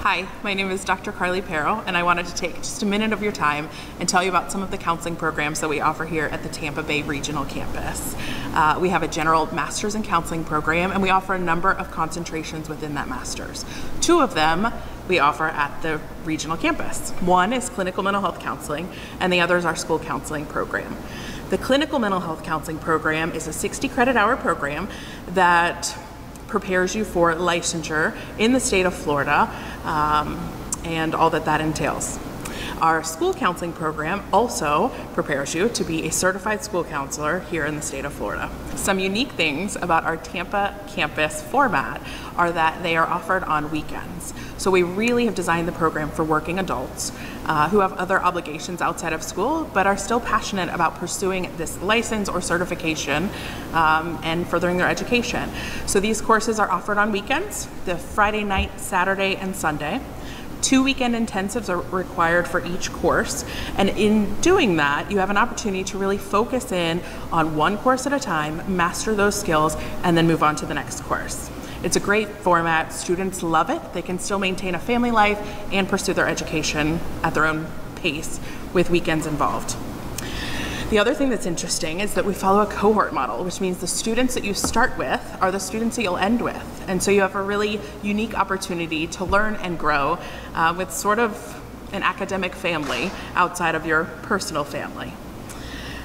Hi, my name is Dr. Carly Paro, and I wanted to take just a minute of your time and tell you about some of the counseling programs that we offer here at the Tampa Bay Regional Campus. Uh, we have a general master's in counseling program, and we offer a number of concentrations within that master's. Two of them we offer at the regional campus. One is clinical mental health counseling, and the other is our school counseling program. The clinical mental health counseling program is a 60 credit hour program that prepares you for licensure in the state of Florida um, and all that that entails. Our school counseling program also prepares you to be a certified school counselor here in the state of Florida. Some unique things about our Tampa campus format are that they are offered on weekends. So we really have designed the program for working adults uh, who have other obligations outside of school but are still passionate about pursuing this license or certification um, and furthering their education. So these courses are offered on weekends, the Friday night, Saturday, and Sunday. Two weekend intensives are required for each course, and in doing that, you have an opportunity to really focus in on one course at a time, master those skills, and then move on to the next course. It's a great format. Students love it. They can still maintain a family life and pursue their education at their own pace with weekends involved. The other thing that's interesting is that we follow a cohort model, which means the students that you start with are the students that you'll end with. And so you have a really unique opportunity to learn and grow uh, with sort of an academic family outside of your personal family.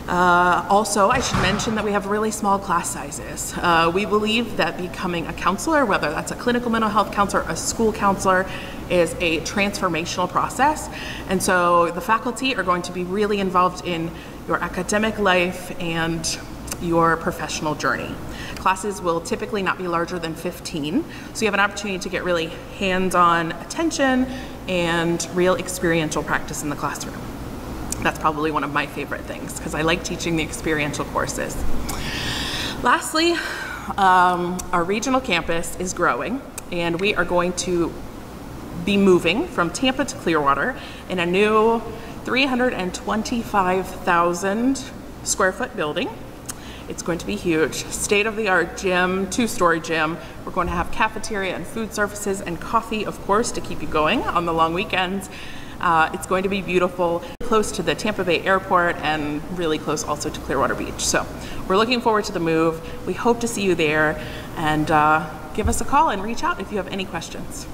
Uh, also, I should mention that we have really small class sizes. Uh, we believe that becoming a counselor, whether that's a clinical mental health counselor, a school counselor, is a transformational process. And so the faculty are going to be really involved in your academic life and your professional journey. Classes will typically not be larger than 15, so you have an opportunity to get really hands-on attention and real experiential practice in the classroom. That's probably one of my favorite things because I like teaching the experiential courses. Lastly, um, our regional campus is growing and we are going to be moving from Tampa to Clearwater in a new 325,000 square foot building. It's going to be huge. State of the art gym, two story gym. We're going to have cafeteria and food services and coffee, of course, to keep you going on the long weekends. Uh, it's going to be beautiful, close to the Tampa Bay airport and really close also to Clearwater Beach. So we're looking forward to the move. We hope to see you there and uh, give us a call and reach out if you have any questions.